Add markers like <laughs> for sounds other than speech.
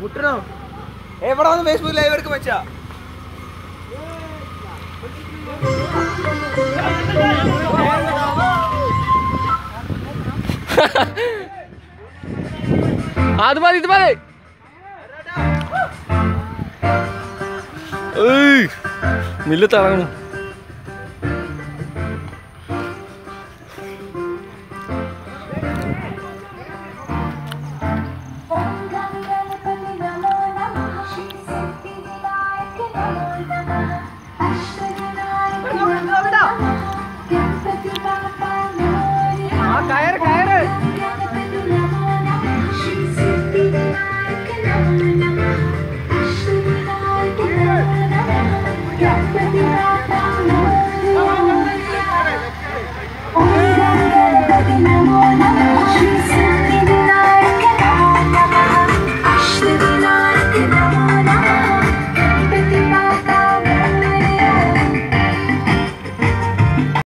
മുട്ടണോ? എവിടെ വന്ന് Facebook live എടുക്കും വെച്ചാ? <laughs> അത് മതി ഇത് മതി. ഏയ്,